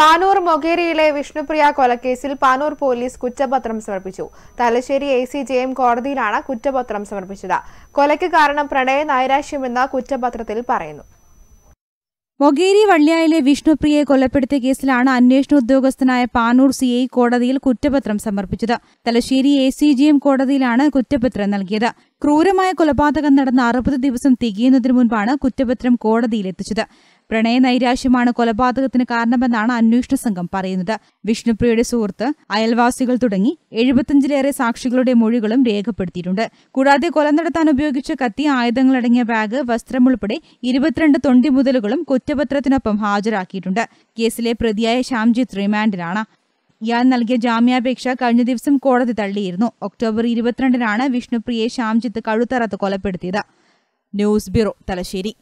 പാനൂർ മൊകേരിയിലെ വിഷ്ണുപ്രിയ കൊലക്കേസിൽ പാനൂർ പോലീസ് കുറ്റപത്രം സമർപ്പിച്ചു. Thalassery A C J M കോടതിയിലാണ് കുറ്റപത്രം സമർപ്പിച്ചത്. കൊലയ്ക്ക് കാരണം പ്രണയ നൈരാശ്യമെന്ന് കുറ്റപത്രത്തിൽ പറയുന്നു. മൊഗേരി വള്ളിയായിലെ വിഷ്ണുപ്രിയയെ കൊലപ്പെടുത്തിയ കേസിലാണ് അന്വേഷണ ഉദ്യോഗസ്ഥനായ പാനൂർ സി കോടതിയിൽ കുറ്റപത്രം സമർപ്പിച്ചത്. Thalassery A C J M കോടതിയിലാണ് കുറ്റപത്രം നൽകിയത്. ക്രൂരമായ കൊലപാതകം നടന്ന അറുപത് ദിവസം തികയുന്നതിനു മുൻപാണ് കുറ്റപത്രം കോടതിയിലെത്തിച്ചത് പ്രണയ നൈരാശ്യമാണ് കൊലപാതകത്തിന് കാരണമെന്നാണ് അന്വേഷണ സംഘം പറയുന്നത്. വിഷ്ണുപ്രിയയുടെ സുഹൃത്ത് അയൽവാസികൾ തുടങ്ങി എഴുപത്തിയഞ്ചിലേറെ സാക്ഷികളുടെ മൊഴികളും രേഖപ്പെടുത്തിയിട്ടുണ്ട്. കൂടാതെ കൊല നടത്താൻ ഉപയോഗിച്ച കത്തി ആയുധങ്ങളടങ്ങിയ ബാഗ് വസ്ത്രം ഉൾപ്പെടെ ഇരുപത്തിരണ്ട് തൊണ്ടി മുതലുകളും കുറ്റപത്രത്തിനൊപ്പം ഹാജരാക്കിയിട്ടുണ്ട്. കേസിലെ പ്രതിയായ ശ്യാംജിത്ത് റിമാൻഡിലാണ് ഇയാൾ നൽകിയ ജാമ്യാപേക്ഷ കഴിഞ്ഞ ദിവസം കോടതി തള്ളിയിരുന്നു. ഒക്ടോബർ ഇരുപത്തിരണ്ടിനാണ് വിഷ്ണുപ്രിയെ ശ്യാംജിത്ത് കഴുത്തറത്ത് കൊലപ്പെടുത്തിയത്. News bureau Thalassery.